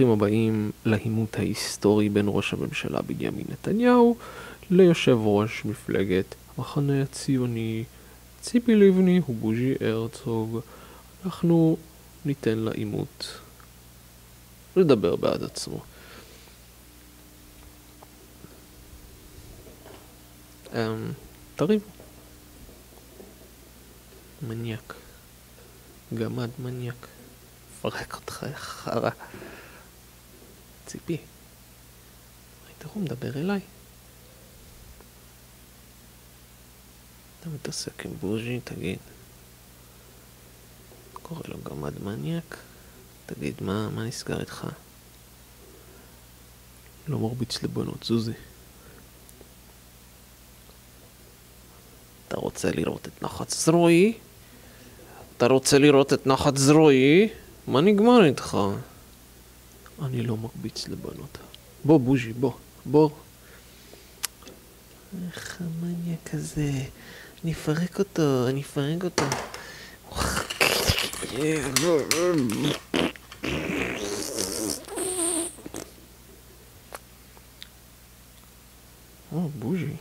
ברוכים הבאים לעימות ההיסטורי בין ראש הממשלה בנימין נתניהו ליושב ראש מפלגת המחנה הציוני ציפי לבני ובוז'י הרצוג. אנחנו ניתן לעימות לדבר בעד עצמו. אמ, תריבו. מניאק. גמד מניאק. מפרק אותך, חרא. ציפי, ראית איך הוא מדבר אליי? אתה מתעסק עם בוז'י, תגיד. קורא לו גמד מניאק? תגיד, מה, מה נסגר איתך? לא מרביץ לבנות, זוזי. אתה רוצה לראות את נחת זרועי? אתה רוצה לראות את נחת זרועי? מה נגמר איתך? אני לא מרביץ לבנות. בוא, בוז'י, בוא, בוא. איך המניה כזה? אני אפרק אותו, אני אפרק אותו. או, בוז'י.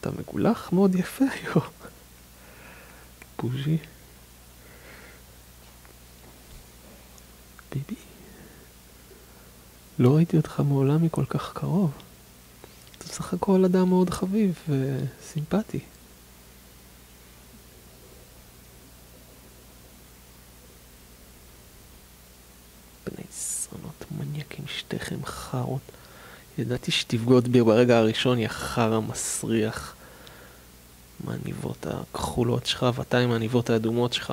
אתה מגולח מאוד יפה היום. בוז'י. ביבי, לא ראיתי אותך מעולם מכל כך קרוב. אתה בסך הכל אדם מאוד חביב וסימפטי. בני זונות מניאקים, שתיכם חארות. ידעתי שתבגוד בי ברגע הראשון, יא חרא מסריח. מהניבות הכחולות שלך ואתה עם הניבות האדומות שלך.